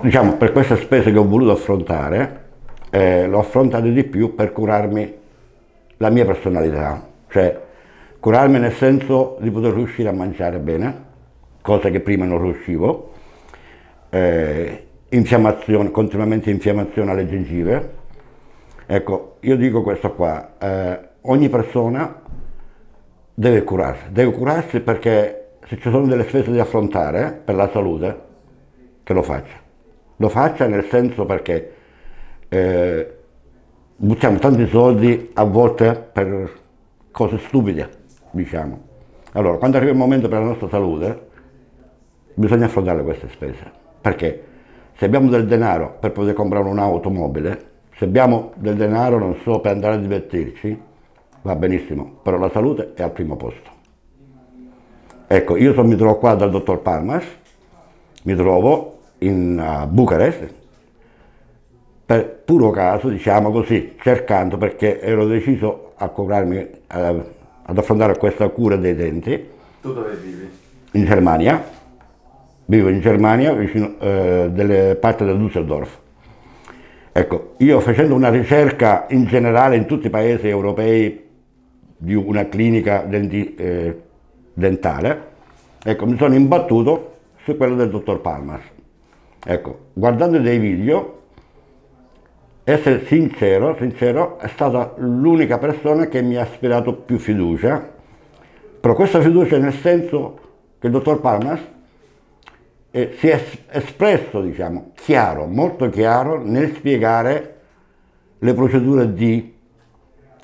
Diciamo, per queste spese che ho voluto affrontare, eh, l'ho affrontate di più per curarmi la mia personalità, cioè curarmi nel senso di poter riuscire a mangiare bene, cosa che prima non riuscivo, eh, infiammazione, continuamente infiammazione alle gengive. Ecco, io dico questo qua, eh, ogni persona deve curarsi, deve curarsi perché se ci sono delle spese da affrontare per la salute, che lo faccia. Lo faccia nel senso perché eh, buttiamo tanti soldi a volte per cose stupide, diciamo. Allora, quando arriva il momento per la nostra salute, bisogna affrontare queste spese. Perché se abbiamo del denaro per poter comprare un'automobile, se abbiamo del denaro, non so, per andare a divertirci, va benissimo, però la salute è al primo posto. Ecco, io sono, mi trovo qua dal dottor Palmas, mi trovo in Bucarest, per puro caso, diciamo così, cercando perché ero deciso a curarmi, ad affrontare questa cura dei denti. Tu dove vivi? In Germania, vivo in Germania, vicino eh, delle parti del Düsseldorf. Ecco, io facendo una ricerca in generale in tutti i paesi europei di una clinica denti, eh, dentale, ecco, mi sono imbattuto su quello del dottor Palmas. Ecco, guardando dei video, essere sincero, sincero, è stata l'unica persona che mi ha ispirato più fiducia, però questa fiducia nel senso che il dottor Palmas eh, si è espresso, diciamo, chiaro, molto chiaro nel spiegare le procedure di,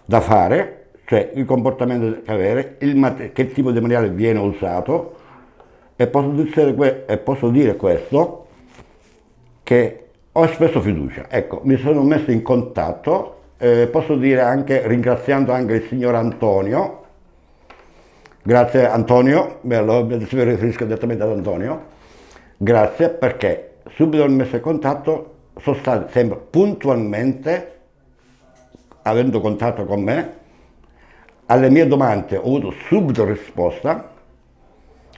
da fare, cioè il comportamento da avere, che tipo di materiale viene usato. E posso dire, e posso dire questo che ho espresso fiducia. Ecco, mi sono messo in contatto, eh, posso dire anche, ringraziando anche il signor Antonio, grazie Antonio, bello, mi riferisco direttamente ad Antonio, grazie perché subito mi ho messo in contatto, sono stati sempre puntualmente, avendo contatto con me, alle mie domande ho avuto subito risposta,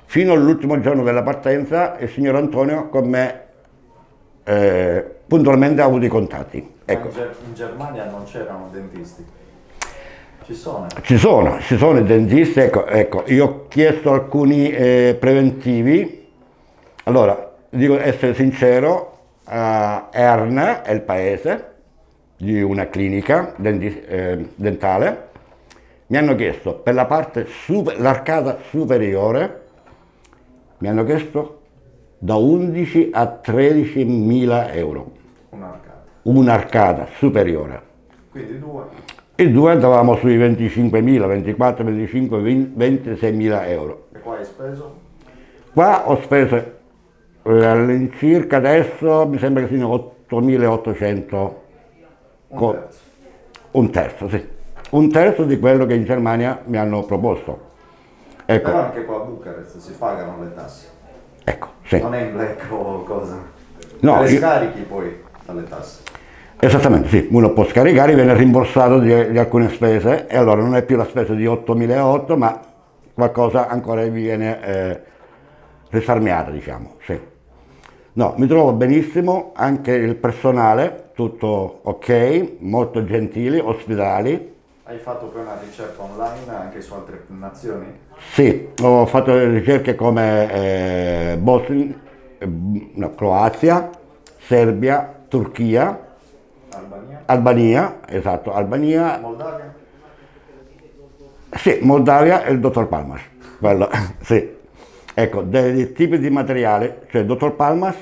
fino all'ultimo giorno della partenza il signor Antonio con me eh, puntualmente ha avuto i contatti. Ecco. In, Germania non c'erano dentisti? Ci sono? Ci sono, ci sono i dentisti, ecco, ecco io ho chiesto alcuni eh, preventivi, allora, dico essere sincero, uh, Erna è il paese di una clinica denti, eh, dentale, mi hanno chiesto per la parte, super, l'arcata superiore, mi hanno chiesto da 11 a 13 mila euro. Un'arcata. Un'arcata superiore. Quindi due? Il due andavamo sui 25 mila, 24, 25, 26 mila euro. E qua hai speso? Qua ho speso eh, all'incirca adesso mi sembra che siano 8.800. Un terzo. Un terzo, sì. Un terzo di quello che in Germania mi hanno proposto. Ecco. Però anche qua a Bucarest si pagano le tasse. Ecco, sì. Non è in black o cosa? No, le io... scarichi poi dalle tasse. Esattamente, sì, uno può scaricare, viene rimborsato di, di, alcune spese e allora non è più la spesa di 8.008 ma qualcosa ancora viene eh, risparmiata, diciamo, sì. No, mi trovo benissimo, anche il personale, tutto ok, molto gentili, ospitali, hai fatto poi una ricerca online anche su altre nazioni? Sì, ho fatto ricerche come eh, Bosnia, eh, no, Croazia, Serbia, Turchia, Albania. Albania, esatto, Albania. Moldavia? Sì, Moldavia e il dottor Palmas, quello, sì. Ecco, dei tipi di materiale, cioè il dottor Palmas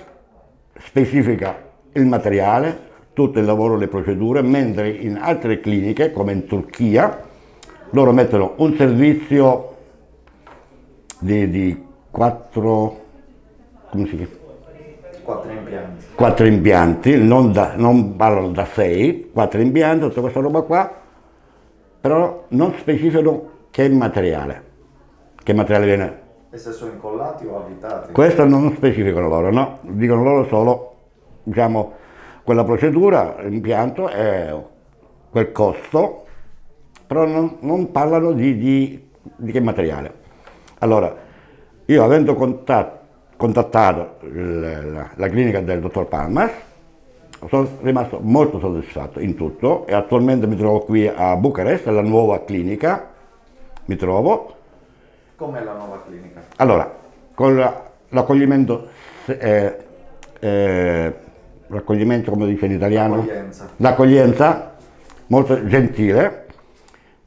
specifica il materiale, tutto il lavoro, le procedure, mentre in altre cliniche, come in Turchia, loro mettono un servizio di, di quattro, come si chiama? Quattro impianti. Quattro impianti, non, da, non parlano da sei, quattro impianti, tutta questa roba qua, però non specificano che materiale, che materiale viene. E se sono incollati o avvitati? Questo non specificano loro, no, dicono loro solo, diciamo, quella procedura, l'impianto è quel costo, però non, non parlano di, di, di, che materiale. Allora, io avendo contattato il- la, la clinica del dottor Palmas, sono rimasto molto soddisfatto in tutto e attualmente mi trovo qui a Bucarest, alla nuova clinica, mi trovo. Com'è la nuova clinica? Allora, con la- l'accoglimento, eh, eh, l'accoglimento come dice in italiano? Accoglienza. l'accoglienza molto gentile,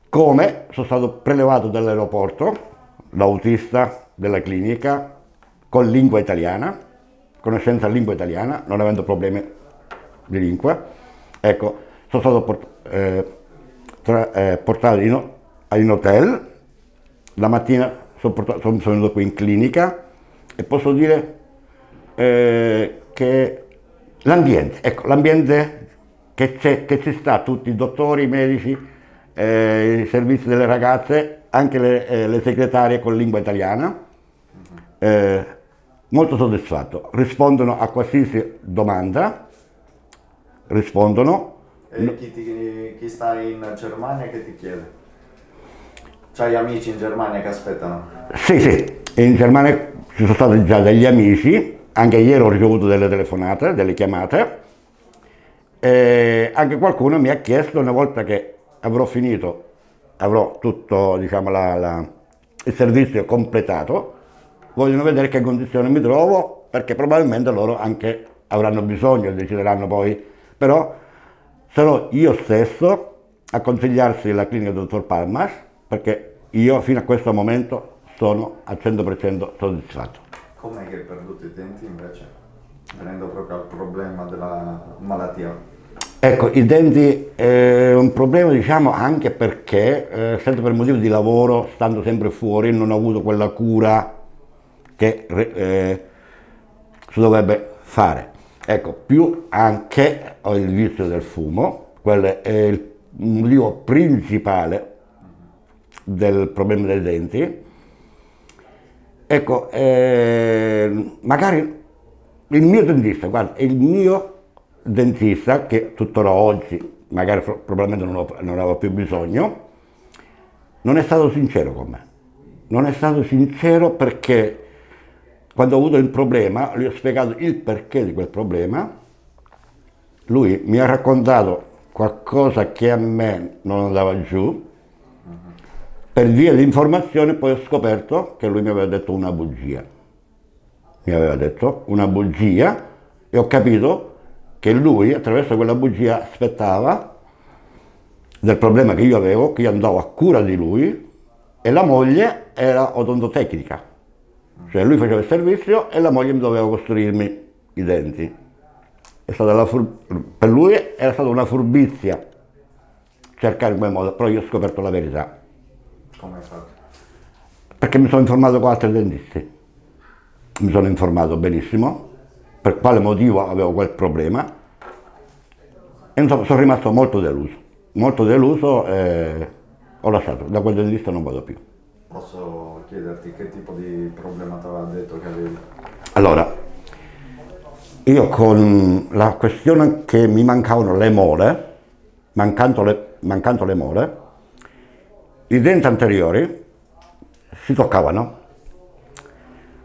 come sono stato prelevato dall'aeroporto, l'autista della clinica, con lingua italiana, conoscenza lingua italiana, non avendo problemi di lingua. Ecco, sono stato port- eh, tra- eh, portato in, in hotel, la mattina sono, portato- sono venuto qui in clinica e posso dire eh, che l'ambiente, ecco, l'ambiente che, c'è, che ci sta, tutti i dottori, i medici, eh, i servizi delle ragazze, anche le, eh, le segretarie con lingua italiana, eh, molto soddisfatto, rispondono a qualsiasi domanda, rispondono, E chi, ti- chi sta in Germania che ti chiede? C'hai amici in Germania che aspettano? Sì, sì, in Germania ci sono stati già degli amici, anche ieri ho ricevuto delle telefonate, delle chiamate, e anche qualcuno mi ha chiesto una volta che avrò finito, avrò tutto diciamo, la- la- il servizio completato, vogliono vedere che condizione mi trovo, perché probabilmente loro anche avranno bisogno, decideranno poi, però sarò io stesso a consigliarsi la clinica dottor Palmas, perché io fino a questo momento sono al 100% soddisfatto. Com'è che hai perduto i denti invece? Venendo proprio al problema della malattia. Ecco, i denti è un problema diciamo anche perché, eh, sempre per motivo di lavoro, stando sempre fuori, non ho avuto quella cura che eh, si dovrebbe fare. Ecco, più anche ho il vizio del fumo, quello è il motivo principale del problema dei denti. Ecco, eh, magari il mio dentista, guarda, il mio dentista, che tuttora oggi magari pro- probabilmente non, ho- non avevo più bisogno, non è stato sincero con me. Non è stato sincero perché quando ho avuto il problema, gli ho spiegato il perché di quel problema, lui mi ha raccontato qualcosa che a me non andava giù, per via di informazione poi ho scoperto che lui mi aveva detto una bugia. Mi aveva detto una bugia e ho capito che lui attraverso quella bugia aspettava del problema che io avevo, che io andavo a cura di lui e la moglie era odontotecnica. Cioè lui faceva il servizio e la moglie mi doveva costruirmi i denti. Per lui era stata una furbizia cercare in quel modo, però io ho scoperto la verità. Come hai fatto? Perché mi sono informato con altri dentisti. Mi sono informato benissimo per quale motivo avevo quel problema e insomma sono rimasto molto deluso. Molto deluso e ho lasciato, da quel dentista non vado più. Posso chiederti che tipo di problema ti aveva detto che avevi? Allora, io con la questione che mi mancavano le mole, mancando le, mancando le mole, i denti anteriori si toccavano.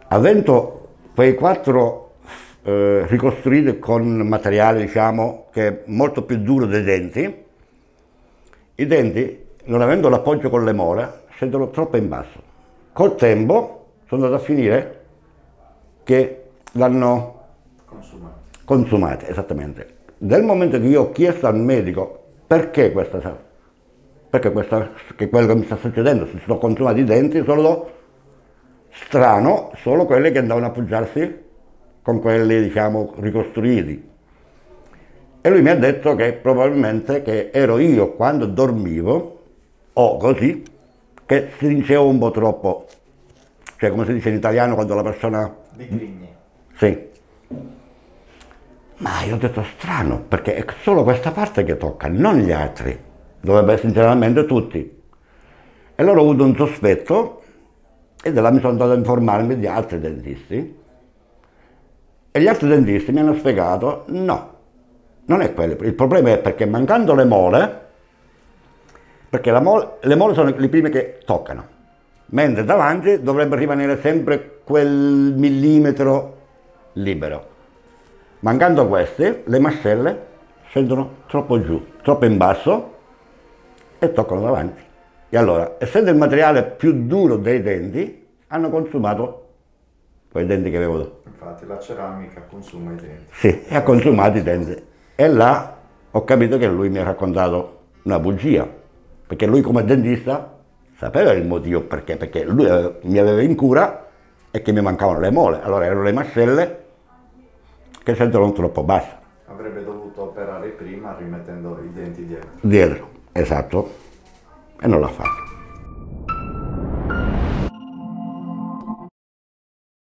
Avendo quei quattro eh, ricostruiti con materiale, diciamo, che è molto più duro dei denti, i denti, non avendo l'appoggio con le mole, scendono troppo in basso. Col tempo sono andato a finire che l'hanno Consumati. consumate, esattamente. Nel momento che io ho chiesto al medico perché questa perché questa, che quello che mi sta succedendo, si sono consumati i denti, solo strano, solo quelli che andavano a appoggiarsi con quelli, diciamo, ricostruiti. E lui mi ha detto che probabilmente che ero io quando dormivo, o così, che si rincevo un po' troppo, cioè come si dice in italiano quando la persona Di grigni. sì. Ma io ho detto strano, perché è solo questa parte che tocca, non gli altri. Dovrebbe essere generalmente tutti. E allora ho avuto un sospetto e da là mi sono andato a informarmi di altri dentisti. E gli altri dentisti mi hanno spiegato, no, non è quello. Il problema è perché mancando le mole, perché mole- le mole sono le prime che toccano. mentre davanti dovrebbe rimanere sempre quel millimetro libero. Mancando queste, le mascelle scendono troppo giù, troppo in basso e toccano davanti. E allora, essendo il materiale più duro dei denti, hanno consumato quei denti che avevo. Infatti la ceramica consuma i denti. Sì, e ha consumato i denti. E là ho capito che lui mi ha raccontato una bugia, perché lui come dentista sapeva il motivo perché, perché lui eh, mi aveva in cura e che mi mancavano le mole, allora erano le mascelle che sentono troppo basse. Avrebbe dovuto operare prima rimettendo i denti dietro. Dietro, esatto, e non l'ha fatto.